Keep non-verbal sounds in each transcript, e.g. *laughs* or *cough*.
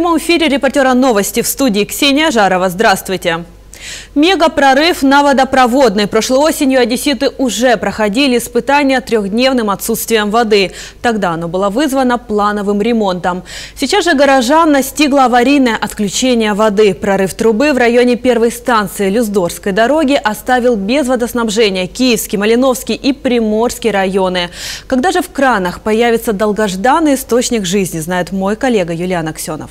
прямом эфире репортера новости в студии Ксения Жарова. Здравствуйте. Мегапрорыв на водопроводной. Прошлой осенью одесситы уже проходили испытания трехдневным отсутствием воды. Тогда оно было вызвано плановым ремонтом. Сейчас же горожан настигло аварийное отключение воды. Прорыв трубы в районе первой станции Люздорской дороги оставил без водоснабжения Киевский, Малиновский и Приморский районы. Когда же в кранах появится долгожданный источник жизни, знает мой коллега Юлиан Аксенов.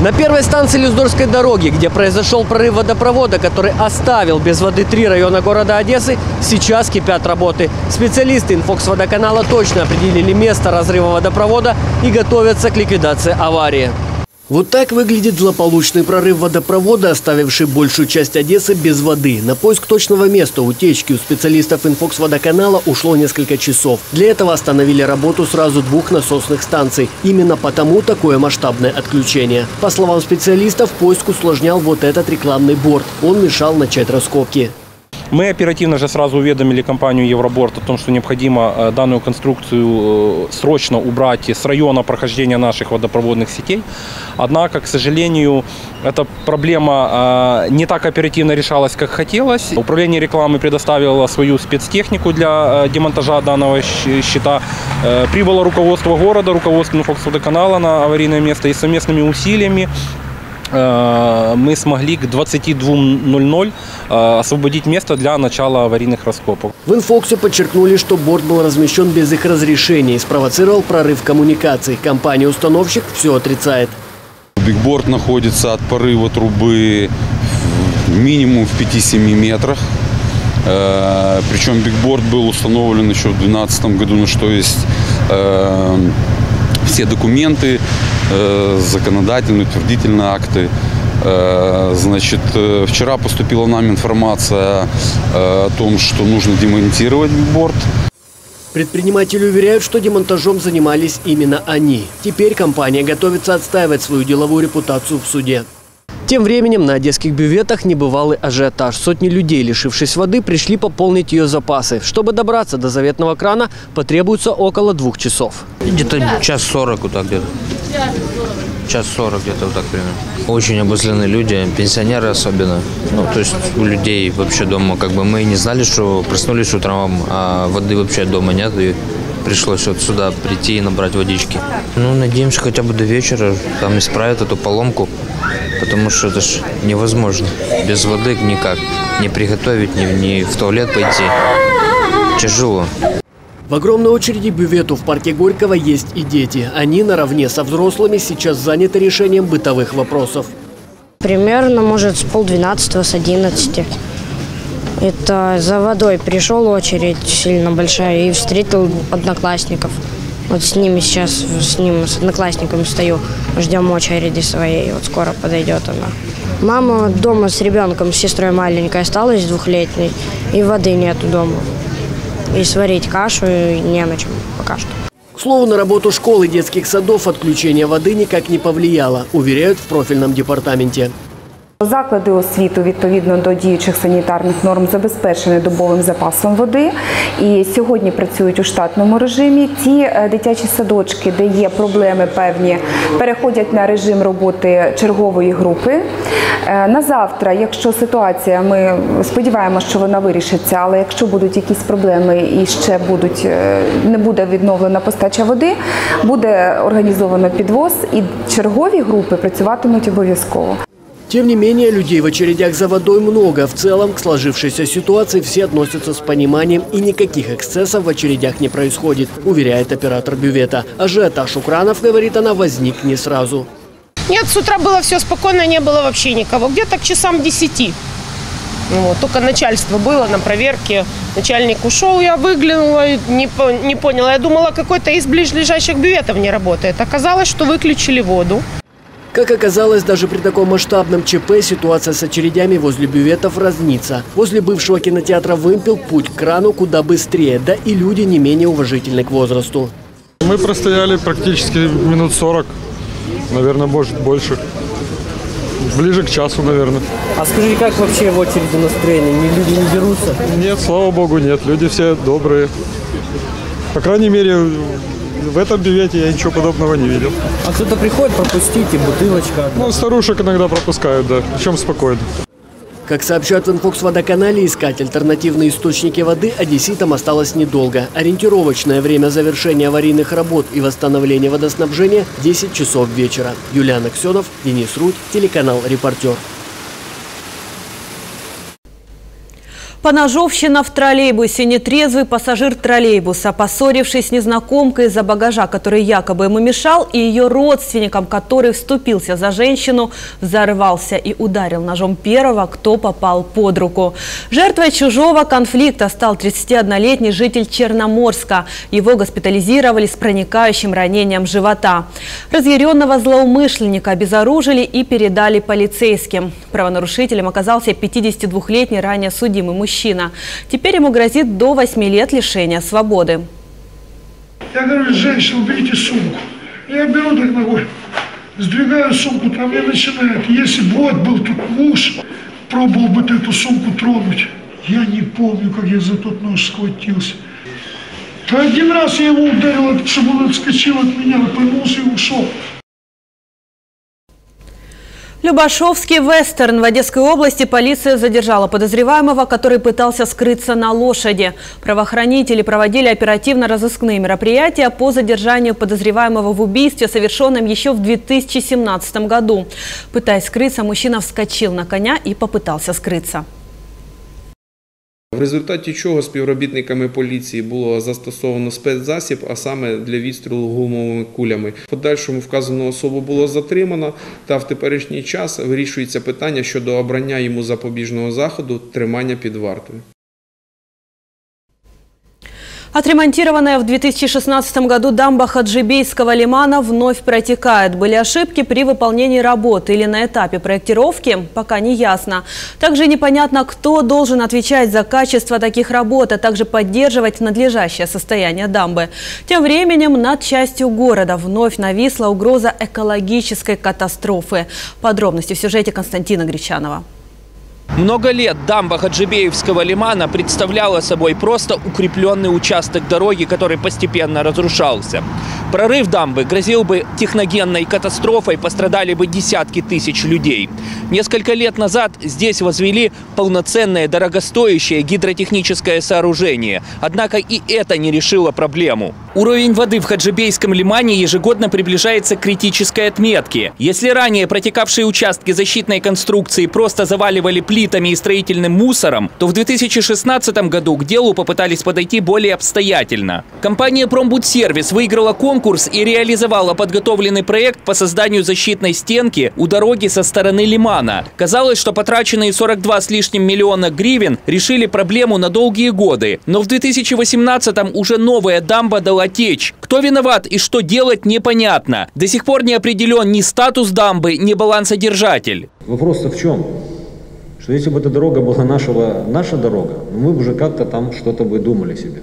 На первой станции Люстдорфской дороги, где произошел прорыв водопровода, который оставил без воды три района города Одессы, сейчас кипят работы. Специалисты Инфокс водоканала точно определили место разрыва водопровода и готовятся к ликвидации аварии. Вот так выглядит злополучный прорыв водопровода, оставивший большую часть Одессы без воды. На поиск точного места утечки у специалистов Инфокс водоканала ушло несколько часов. Для этого остановили работу сразу двух насосных станций. Именно потому такое масштабное отключение. По словам специалистов, поиск усложнял вот этот рекламный борт. Он мешал начать раскопки. Мы оперативно же сразу уведомили компанию Евроборд о том, что необходимо э, данную конструкцию э, срочно убрать с района прохождения наших водопроводных сетей. Однако, к сожалению, эта проблема э, не так оперативно решалась, как хотелось. Управление рекламы предоставило свою спецтехнику для демонтажа данного щита. Прибыло руководство города, руководство Инфокс-водоканала на аварийное место и совместными усилиями мы смогли к 22.00 освободить место для начала аварийных раскопок. В инфоксе подчеркнули, что борд был размещен без их разрешения и спровоцировал прорыв коммуникаций. Компания-установщик все отрицает. Бигборд находится от порыва трубы минимум в 5-7 метрах. Причем бигборд был установлен еще в 2012 году, на что есть все документы, э, законодательные, утвердительные акты. Э, значит, э, вчера поступила нам информация о том, что нужно демонтировать борт. Предприниматели уверяют, что демонтажом занимались именно они. Теперь компания готовится отстаивать свою деловую репутацию в суде. Тем временем на одесских бюветах небывалый ажиотаж. Сотни людей, лишившись воды, пришли пополнить ее запасы. Чтобы добраться до заветного крана, потребуется около двух часов. Где-то час сорок вот так где-то. Час сорок где-то вот так примерно. Очень обозленные люди, пенсионеры особенно. Ну, то есть у людей вообще дома, как бы мы не знали, что проснулись утром, а воды вообще дома нет, и пришлось вот сюда прийти и набрать водички. Ну, надеемся, хотя бы до вечера там исправят эту поломку потому что это ж невозможно. Без воды никак. Не приготовить, ни, ни в туалет пойти. Тяжело. В огромной очереди бювету в парке Горького есть и дети. Они наравне со взрослыми сейчас заняты решением бытовых вопросов. Примерно, может, с полдвенадцатого, с одиннадцати. Это за водой пришел очередь сильно большая и встретил одноклассников. Вот с ними сейчас, с ним, с одноклассниками стою, ждем очереди своей, вот скоро подойдет она. Мама дома с ребенком, с сестрой маленькой осталась, двухлетней, и воды нету дома. И сварить кашу не на чем пока что. К слову, на работу школ и детских садов отключение воды никак не повлияло, уверяют в профильном департаменте. Заклади освіту відповідно до діючих санітарних норм забезпечені добовим запасом води і сьогодні працюють у штатному режимі. Ті е, дитячі садочки, де є проблеми певні, переходять на режим роботи чергової групи. Е, на завтра, якщо ситуація, ми сподіваємося, що вона вирішиться, але якщо будуть якісь проблеми і ще будуть е, не буде відновлена постача води, буде організовано підвоз і чергові групи працюватимуть обов'язково. Тем не менее, людей в очередях за водой много. В целом, к сложившейся ситуации все относятся с пониманием и никаких эксцессов в очередях не происходит, уверяет оператор бювета. Ажиотаж у кранов, говорит она, возник не сразу. Нет, с утра было все спокойно, не было вообще никого. Где-то к часам 10. Вот, только начальство было на проверке. Начальник ушел, я выглянула, не, не поняла. Я думала, какой-то из ближайших бюветов не работает. Оказалось, что выключили воду. Как оказалось, даже при таком масштабном ЧП ситуация с очередями возле бюветов разнится. Возле бывшего кинотеатра «Вымпел» путь к крану куда быстрее, да и люди не менее уважительны к возрасту. Мы простояли практически минут 40, наверное, может больше. Ближе к часу, наверное. А скажи, как вообще в очереди настроение? Не люди не берутся? Нет, слава богу, нет. Люди все добрые. По крайней мере, В этом бивете я ничего подобного не видел. А кто-то приходит пропустить и бутылочка. Ну, старушек иногда пропускают, да. Причем спокойно. Как сообщают в инфокс-водоканале, искать альтернативные источники воды одесситам осталось недолго. Ориентировочное время завершения аварийных работ и восстановления водоснабжения – 10 часов вечера. Юлиан Ксенов, Денис Рудь, телеканал «Репортер». Поножовщина в троллейбусе. Нетрезвый пассажир троллейбуса, поссорившись с незнакомкой из-за багажа, который якобы ему мешал, и ее родственником, который вступился за женщину, взорвался и ударил ножом первого, кто попал под руку. Жертвой чужого конфликта стал 31-летний житель Черноморска. Его госпитализировали с проникающим ранением живота. Разъяренного злоумышленника обезоружили и передали полицейским. Правонарушителем оказался 52-летний ранее судимый мужчина мужчина. Теперь ему грозит до 8 лет лишения свободы. Я говорю, женщина, уберите сумку. Я беру так ногой, сдвигаю сумку, там мне начинает. Если бы вот был тут муж, пробовал бы эту сумку тронуть. Я не помню, как я за тот нож схватился. Один раз я его ударил, чтобы он отскочил от меня, поймался и ушел. Любашовский вестерн. В Одесской области полиция задержала подозреваемого, который пытался скрыться на лошади. Правоохранители проводили оперативно-розыскные мероприятия по задержанию подозреваемого в убийстве, совершенном еще в 2017 году. Пытаясь скрыться, мужчина вскочил на коня и попытался скрыться. В результаті чого співробітниками поліції було застосовано спецзасіб, а саме для відстрілу гумовими кулями. В подальшому вказану особу було затримано, та в теперішній час вирішується питання щодо обрання йому запобіжного заходу тримання під вартою. Отремонтированная в 2016 году дамба Хаджибейского лимана вновь протекает. Были ошибки при выполнении работы или на этапе проектировки, пока не ясно. Также непонятно, кто должен отвечать за качество таких работ, а также поддерживать надлежащее состояние дамбы. Тем временем над частью города вновь нависла угроза экологической катастрофы. Подробности в сюжете Константина Гречанова. Много лет дамба Хаджибеевского лимана представляла собой просто укрепленный участок дороги, который постепенно разрушался. Прорыв дамбы грозил бы техногенной катастрофой, пострадали бы десятки тысяч людей. Несколько лет назад здесь возвели полноценное дорогостоящее гидротехническое сооружение. Однако и это не решило проблему. Уровень воды в Хаджибейском лимане ежегодно приближается к критической отметке. Если ранее протекавшие участки защитной конструкции просто заваливали плитами и строительным мусором, то в 2016 году к делу попытались подойти более обстоятельно. Компания «Промбудсервис» выиграла конкурс и реализовала подготовленный проект по созданию защитной стенки у дороги со стороны лимана. Казалось, что потраченные 42 с лишним миллиона гривен решили проблему на долгие годы. Но в 2018 уже новая дамба дала течь. Кто виноват и что делать, непонятно. До сих пор не определен ни статус дамбы, ни балансодержатель. Вопрос-то в чем? Что если бы эта дорога была нашего, наша дорога, ну, мы бы уже как-то там что-то бы думали себе.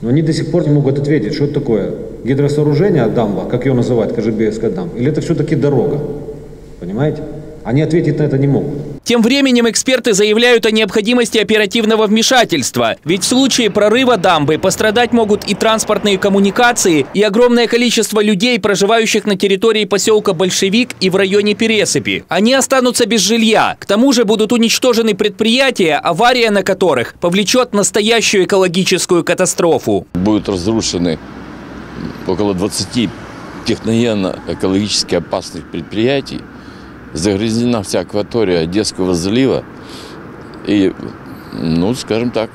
Но они до сих пор не могут ответить, что это такое. Гидросооружение, дамба, как ее называют, Кожебеевская дамба, или это все-таки дорога? Понимаете? Они ответить на это не могут. Тем временем эксперты заявляют о необходимости оперативного вмешательства. Ведь в случае прорыва дамбы пострадать могут и транспортные коммуникации, и огромное количество людей, проживающих на территории поселка Большевик и в районе Пересыпи. Они останутся без жилья. К тому же будут уничтожены предприятия, авария на которых повлечет настоящую экологическую катастрофу. Будут разрушены около 20 техногенно-экологически опасных предприятий, загрязнена вся акватория Одесского залива. И, ну, скажем так,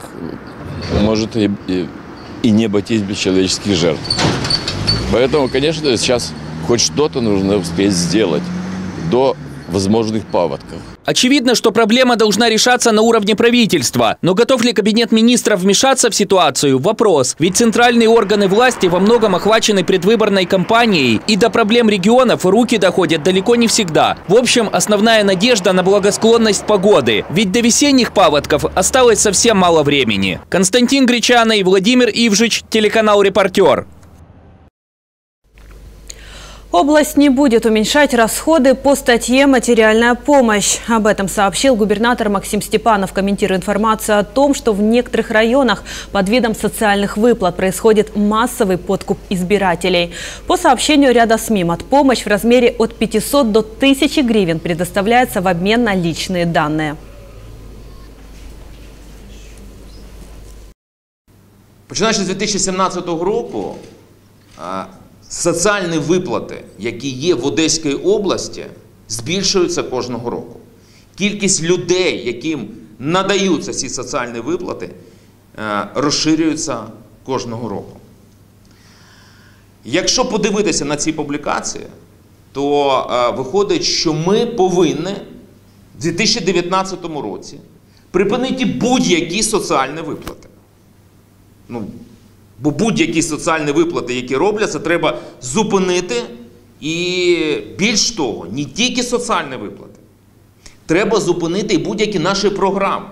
может и, и, и не обойтись без человеческих жертв. Поэтому, конечно, сейчас хоть что-то нужно успеть сделать до возможных паводков. Очевидно, что проблема должна решаться на уровне правительства. Но готов ли Кабинет министров вмешаться в ситуацию – вопрос. Ведь центральные органы власти во многом охвачены предвыборной кампанией, и до проблем регионов руки доходят далеко не всегда. В общем, основная надежда на благосклонность погоды. Ведь до весенних паводков осталось совсем мало времени. Константин Гречана и Владимир Ивжич, телеканал «Репортер». Область не будет уменьшать расходы по статье «Материальная помощь». Об этом сообщил губернатор Максим Степанов, комментируя информацию о том, что в некоторых районах под видом социальных выплат происходит массовый подкуп избирателей. По сообщению ряда СМИ, помощь в размере от 500 до 1000 гривен предоставляется в обмен на личные данные. Починаючи з 2017 року, соціальні виплати, які є в Одеській області, збільшуються кожного року. Кількість людей, яким надаються ці соціальні виплати, розширюється кожного року. Якщо подивитися на ці публікації, то виходить, що ми повинні в 2019 році припинити будь-які соціальні виплати. Ну, Бо будь-які соціальні виплати, які робляться, треба зупинити. І більш того, не тільки соціальні виплати, треба зупинити і будь-які наші програми.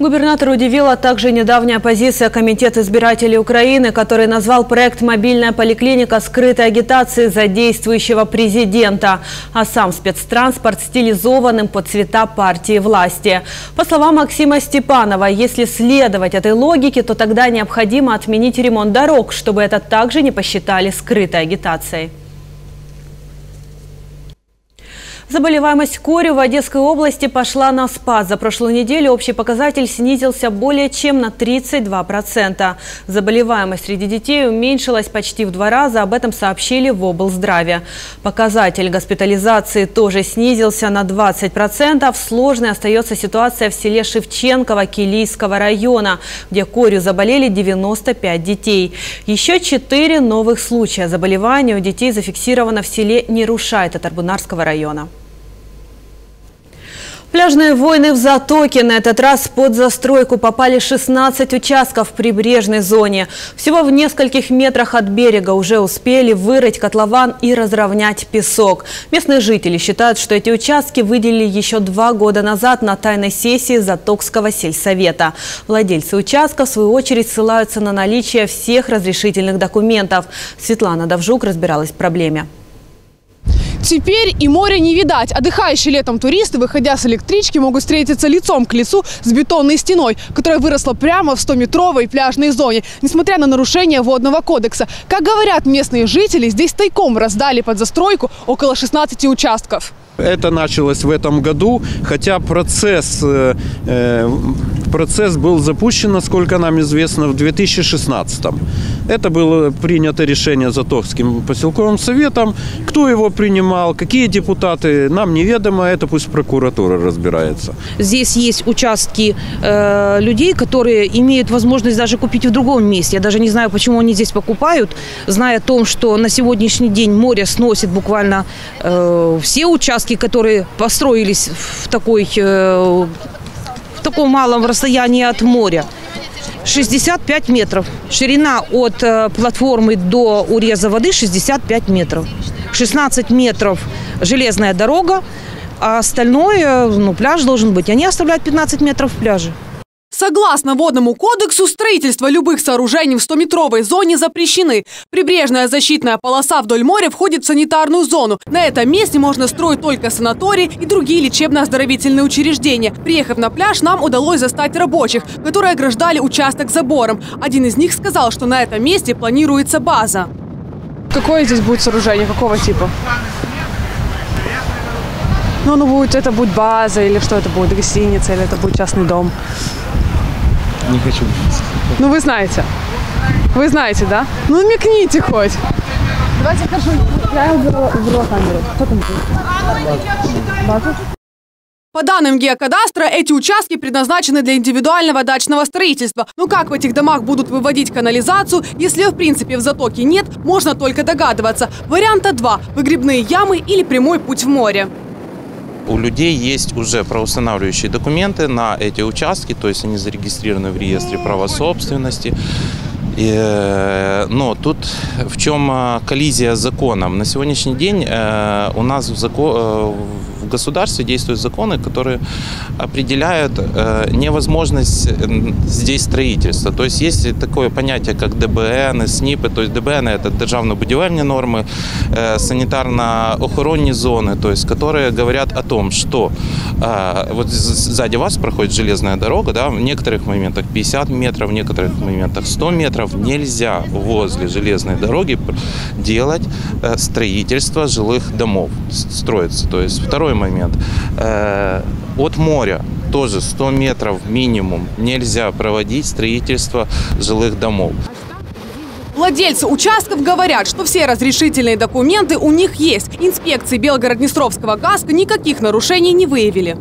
Губернатор удивила также недавняя позиция Комитета избирателей Украины, который назвал проект «Мобильная поликлиника скрытой агитации за действующего президента», а сам спецтранспорт стилизованным под цвета партии власти. По словам Максима Степанова, если следовать этой логике, то тогда необходимо отменить ремонт дорог, чтобы это также не посчитали скрытой агитацией. Заболеваемость корью в Одесской области пошла на спад. За прошлую неделю общий показатель снизился более чем на 32%. Заболеваемость среди детей уменьшилась почти в два раза. Об этом сообщили в облздраве. Показатель госпитализации тоже снизился на 20%. Сложной остается ситуация в селе Шевченково Килийского района, где корью заболели 95 детей. Еще четыре новых случая заболевания у детей зафиксировано в селе Нерушай Татарбунарского района. Пляжные войны в Затоке. На этот раз под застройку попали 16 участков в прибрежной зоне. Всего в нескольких метрах от берега уже успели вырыть котлован и разровнять песок. Местные жители считают, что эти участки выделили еще два года назад на тайной сессии Затокского сельсовета. Владельцы участков, в свою очередь, ссылаются на наличие всех разрешительных документов. Светлана Давжук разбиралась в проблеме. Теперь и моря не видать. Отдыхающие летом туристы, выходя с электрички, могут встретиться лицом к лицу с бетонной стеной, которая выросла прямо в 100-метровой пляжной зоне, несмотря на нарушение водного кодекса. Как говорят местные жители, здесь тайком раздали под застройку около 16 участков. Это началось в этом году, хотя процесс, э, э, процесс был запущен, насколько нам известно, в 2016. Это было принято решение Затокским поселковым советом. Кто его принимал, какие депутаты, нам неведомо, это пусть прокуратура разбирается. Здесь есть участки э, людей, которые имеют возможность даже купить в другом месте. Я даже не знаю, почему они здесь покупают, зная о том, что на сегодняшний день море сносит буквально э, все участки участки, которые построились в, такой, э, в таком малом расстоянии от моря. 65 метров. Ширина от э, платформы до уреза воды 65 метров. 16 метров железная дорога, а остальное, ну, пляж должен быть. Они оставляют 15 метров пляжа. Согласно водному кодексу, строительство любых сооружений в 100-метровой зоне запрещены. Прибрежная защитная полоса вдоль моря входит в санитарную зону. На этом месте можно строить только санатории и другие лечебно-оздоровительные учреждения. Приехав на пляж, нам удалось застать рабочих, которые ограждали участок забором. Один из них сказал, что на этом месте планируется база. Какое здесь будет сооружение? Какого типа? Ну, оно будет, это будет база, или что это будет, гостиница, или это будет частный дом. Не хочу. Ну, вы знаете. Вы знаете, да? Ну, намекните хоть. Давайте скажу. Я в рот камеру. Кто там будет? По данным геокадастра, эти участки предназначены для индивидуального дачного строительства. Но как в этих домах будут выводить канализацию, если в принципе в затоке нет, можно только догадываться. Варианта два – выгребные ямы или прямой путь в море у людей есть уже правоустанавливающие документы на эти участки, то есть они зарегистрированы в реестре права собственности. И, э, но тут в чем э, коллизия с законом? На сегодняшний день э, у нас в, закон, в в государстве действуют законы, которые определяют э, невозможность э, здесь строительства. То есть есть такое понятие, как ДБН, СНИПы. То есть ДБН – это державно-будівельні нормы, э, санитарно-охоронні зоны, то есть которые говорят о том, что э, вот сзади вас проходит железная дорога, да, в некоторых моментах 50 метров, в некоторых моментах 100 метров нельзя возле железной дороги делать э, строительство жилых домов, строится. То есть второй момент. Э, от моря тоже 100 метров минимум нельзя проводить строительство жилых домов. Владельцы участков говорят, что все разрешительные документы у них есть. Инспекции Белгород-Днестровского ГАСК никаких нарушений не выявили.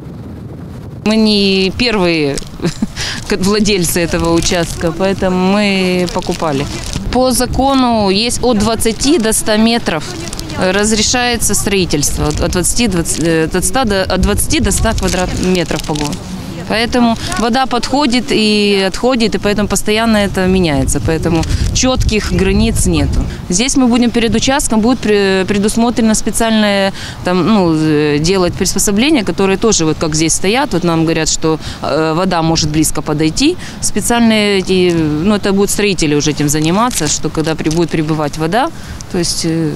Мы не первые *laughs* владельцы этого участка, поэтому мы покупали. По закону есть от 20 до 100 метров разрешается строительство от 20, 20, от 100 до, от 20 до 100 квадратных метров по году. Поэтому вода подходит и отходит, и поэтому постоянно это меняется. Поэтому четких границ нету. Здесь мы будем перед участком, будет предусмотрено специальное там, ну, делать приспособления, которые тоже вот как здесь стоят. Вот нам говорят, что э, вода может близко подойти. Специальные эти, ну это будут строители уже этим заниматься, что когда будет прибывать вода, то есть э,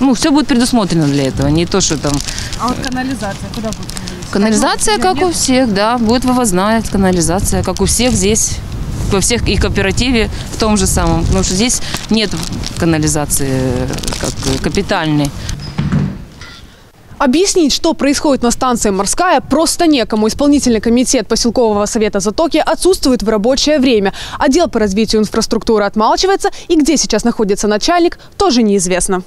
ну, все будет предусмотрено для этого, не то, что там... А вот канализация куда будет? Канализация, как у всех, да, будет вывозная канализация, как у всех здесь во всех и кооперативе в том же самом, потому что здесь нет канализации как капитальной. Объяснить, что происходит на станции «Морская» просто некому. Исполнительный комитет поселкового совета Затоки отсутствует в рабочее время. Отдел по развитию инфраструктуры отмалчивается, и где сейчас находится начальник, тоже неизвестно.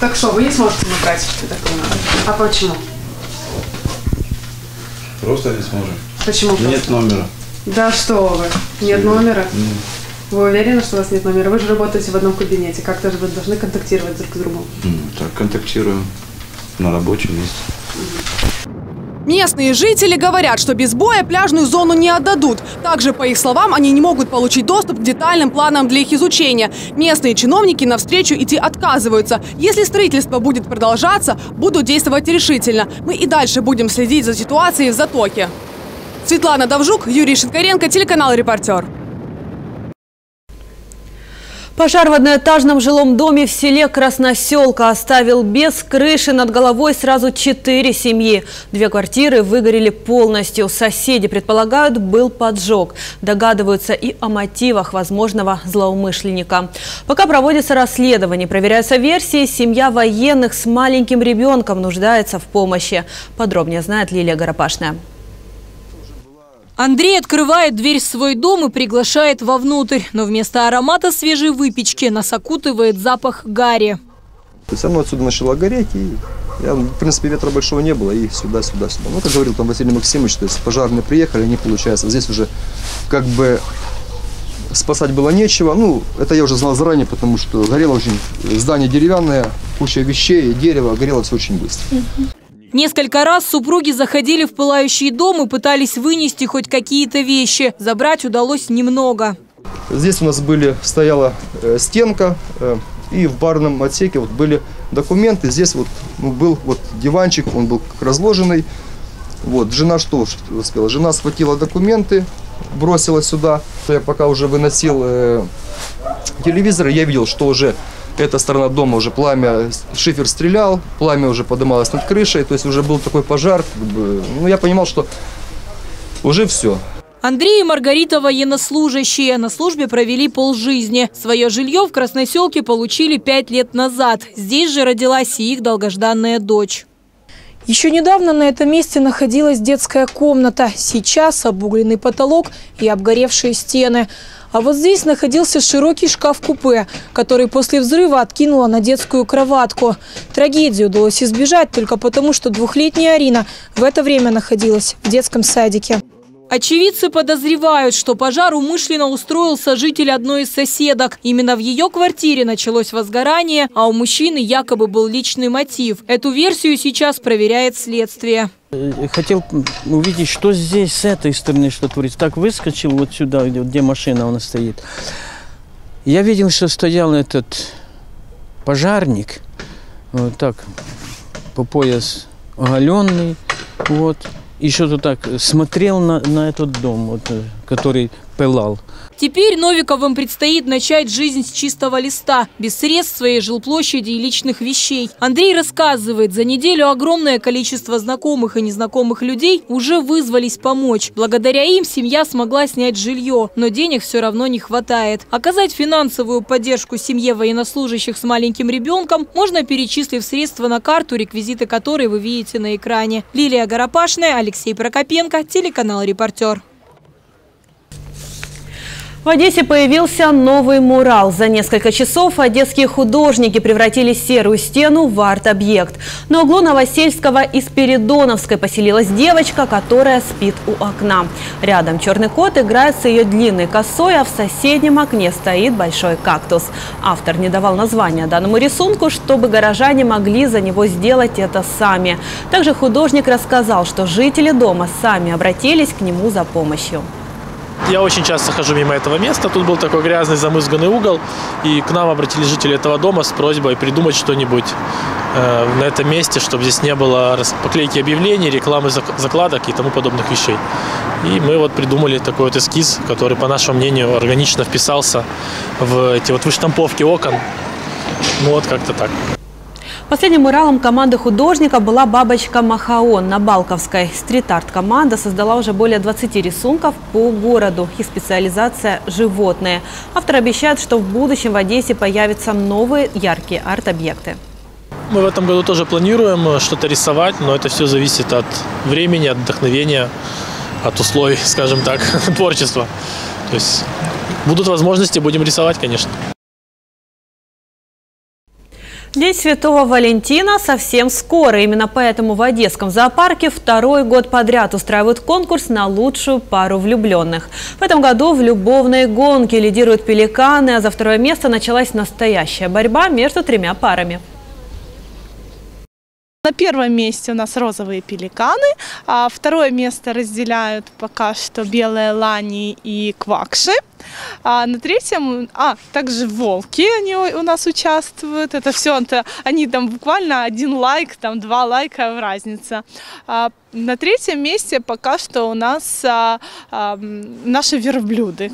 Так что, вы не сможете набрать, я так понимаю. А почему? Просто не сможем. Почему? Нет просто? номера. Да что вы, нет номера? Вы уверены, что у вас нет номера? Вы же работаете в одном кабинете. Как-то же вы должны контактировать друг с другом. Ну, так, контактируем на рабочем месте. Местные жители говорят, что без боя пляжную зону не отдадут. Также, по их словам, они не могут получить доступ к детальным планам для их изучения. Местные чиновники навстречу идти отказываются. Если строительство будет продолжаться, будут действовать решительно. Мы и дальше будем следить за ситуацией в Затоке. Светлана Давжук, Юрий Шинкаренко, телеканал «Репортер». Пожар в одноэтажном жилом доме в селе Красноселка оставил без крыши над головой сразу четыре семьи. Две квартиры выгорели полностью. Соседи предполагают, был поджог. Догадываются и о мотивах возможного злоумышленника. Пока проводится расследование, проверяются версии, семья военных с маленьким ребенком нуждается в помощи. Подробнее знает Лилия Горопашная. Андрей открывает дверь в свой дом и приглашает вовнутрь. Но вместо аромата свежей выпечки нас окутывает запах гари. Все равно отсюда начало гореть, и я, в принципе, ветра большого не было, и сюда, сюда, сюда. Ну, как говорил там Василий Максимович, то есть пожарные приехали, они, получается, здесь уже как бы спасать было нечего. Ну, это я уже знал заранее, потому что горело очень, здание деревянное, куча вещей, дерево, горело все очень быстро. Несколько раз супруги заходили в пылающий дом и пытались вынести хоть какие-то вещи. Забрать удалось немного. Здесь у нас были, стояла э, стенка, э, и в барном отсеке вот были документы. Здесь вот ну, был вот диванчик, он был разложенный. Вот, жена что успела? Жена схватила документы, бросила сюда. Я пока уже выносил э, телевизор, я видел, что уже эта сторона дома уже пламя, шифер стрелял, пламя уже поднималось над крышей, то есть уже был такой пожар. Как бы, ну, я понимал, что уже все. Андрей и Маргарита военнослужащие. На службе провели полжизни. Свое жилье в Красноселке получили пять лет назад. Здесь же родилась и их долгожданная дочь. Еще недавно на этом месте находилась детская комната. Сейчас обугленный потолок и обгоревшие стены. А вот здесь находился широкий шкаф-купе, который после взрыва откинуло на детскую кроватку. Трагедии удалось избежать только потому, что двухлетняя Арина в это время находилась в детском садике. Очевидцы подозревают, что пожар умышленно устроил сожитель одной из соседок. Именно в ее квартире началось возгорание, а у мужчины якобы был личный мотив. Эту версию сейчас проверяет следствие. Хотел увидеть, что здесь с этой стороны, что творится. Так выскочил вот сюда, где, где машина у нас стоит. Я видел, что стоял этот пожарник, вот так, по пояс оголенный, вот. И что-то так смотрел на, на этот дом, вот, э, который пылал. Теперь Новиковым предстоит начать жизнь с чистого листа, без средств своей жилплощади и личных вещей. Андрей рассказывает, за неделю огромное количество знакомых и незнакомых людей уже вызвались помочь. Благодаря им семья смогла снять жилье, но денег все равно не хватает. Оказать финансовую поддержку семье военнослужащих с маленьким ребенком можно, перечислив средства на карту, реквизиты которой вы видите на экране. Лилия Горопашная, Алексей Прокопенко, телеканал «Репортер». В Одессе появился новый мурал. За несколько часов одесские художники превратили серую стену в арт-объект. На углу Новосельского и Спиридоновской поселилась девочка, которая спит у окна. Рядом черный кот играет с ее длинной косой, а в соседнем окне стоит большой кактус. Автор не давал названия данному рисунку, чтобы горожане могли за него сделать это сами. Также художник рассказал, что жители дома сами обратились к нему за помощью. Я очень часто хожу мимо этого места. Тут был такой грязный замызганный угол. И к нам обратились жители этого дома с просьбой придумать что-нибудь э, на этом месте, чтобы здесь не было поклейки объявлений, рекламы закладок и тому подобных вещей. И мы вот придумали такой вот эскиз, который, по нашему мнению, органично вписался в эти вот выштамповки окон. Ну вот как-то так. Последним муралом команды художника была бабочка Махаон на Балковской. Стрит-арт команда создала уже более 20 рисунков по городу. Их специализация – животные. Автор обещает, что в будущем в Одессе появятся новые яркие арт-объекты. Мы в этом году тоже планируем что-то рисовать, но это все зависит от времени, от вдохновения, от условий, *laughs* скажем так, *laughs* творчества. То есть будут возможности, будем рисовать, конечно. День Святого Валентина совсем скоро. Именно поэтому в Одесском зоопарке второй год подряд устраивают конкурс на лучшую пару влюбленных. В этом году в любовной гонке лидируют пеликаны, а за второе место началась настоящая борьба между тремя парами. На первом месте у нас розовые пеликаны, а второе место разделяют пока что белые лани и квакши. А на третьем, а, также волки, они у нас участвуют. Это все, это, они там буквально один лайк, там два лайка разница. А на третьем месте пока что у нас а, а, наши верблюды.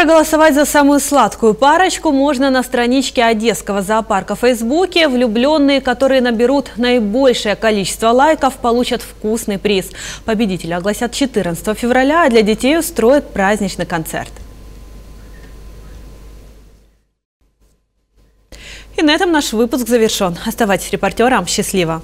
Проголосовать за самую сладкую парочку можно на страничке Одесского зоопарка в Фейсбуке. Влюбленные, которые наберут наибольшее количество лайков, получат вкусный приз. Победителя огласят 14 февраля, а для детей устроят праздничный концерт. И на этом наш выпуск завершен. Оставайтесь репортером. Счастливо!